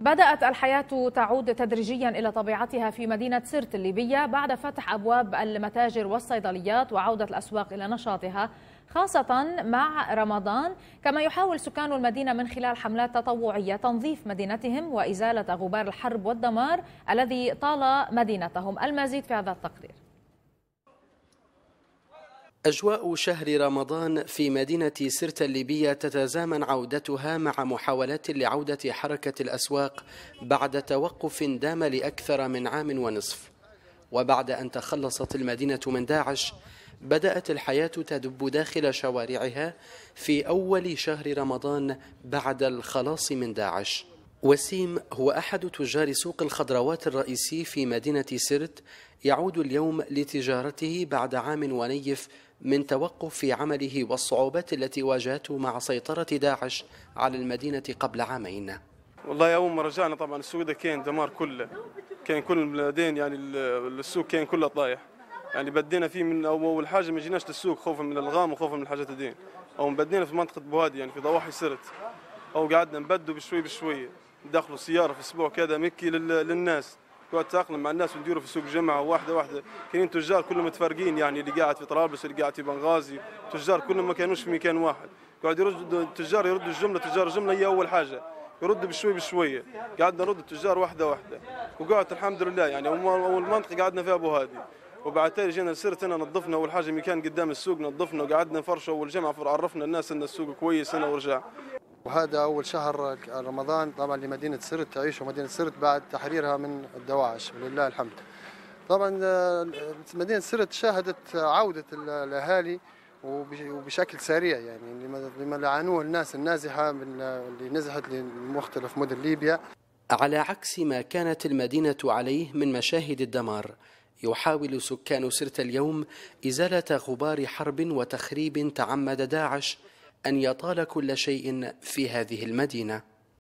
بدأت الحياة تعود تدريجيا إلى طبيعتها في مدينة سرت الليبية بعد فتح أبواب المتاجر والصيدليات وعودة الأسواق إلى نشاطها خاصة مع رمضان. كما يحاول سكان المدينة من خلال حملات تطوعية تنظيف مدينتهم وإزالة غبار الحرب والدمار الذي طال مدينتهم. المزيد في هذا التقرير. أجواء شهر رمضان في مدينة سرت الليبية تتزامن عودتها مع محاولات لعودة حركة الأسواق بعد توقف دام لأكثر من عام ونصف. وبعد أن تخلصت المدينة من داعش بدأت الحياة تدب داخل شوارعها في أول شهر رمضان بعد الخلاص من داعش. وسيم هو أحد تجار سوق الخضروات الرئيسي في مدينة سرت يعود اليوم لتجارته بعد عام ونيف من توقف عمله والصعوبات التي واجهته مع سيطرة داعش على المدينة قبل عامين. والله أول ما رجعنا طبعا السوق ده كان دمار كله. كان كل البلدين يعني السوق كان كله طايح. يعني بدينا فيه من أول حاجة ما جيناش للسوق خوفا من الالغام وخوفا من الحاجات دي أو بدينا في منطقة بوادي يعني في ضواحي سرت. أو قعدنا نبدوا بشوي بشوي. دخلوا سيارة في أسبوع كذا مكي للناس. تاقلم مع الناس ونديروا في سوق جمعه واحدة واحدة. كاينين تجار كلهم متفرقين يعني اللي قاعد في طرابلس اللي قاعد في بنغازي. تجار كلهم ما كانوش في مكان واحد. قاعد يرد التجار يردوا الجملة تجار الجملة هي أول حاجة. يرد بشوي بشوية. قعدنا نرد التجار واحدة واحدة. وقعدت الحمد لله يعني اول منطقه قعدنا فيها أبو هادي. وبعد تالي جينا صرت هنا نظفنا أول حاجة مكان قدام السوق نظفنا وقعدنا فرشه أول جمعة عرفنا الناس إن السوق كويس هنا ورجع. وهذا أول شهر رمضان. طبعا لمدينة سرت تعيش ومدينة سرت بعد تحريرها من الدواعش ولله الحمد. طبعا آه، مدينة سرت شاهدت عودة الأهالي وبشكل سريع يعني لما لعنوه الناس النازحة اللي نزحت لمختلف مدن ليبيا. على عكس ما كانت المدينة عليه من مشاهد الدمار يحاول سكان سرت اليوم إزالة غبار حرب وتخريب تعمد داعش أن يطال كل شيء في هذه المدينة.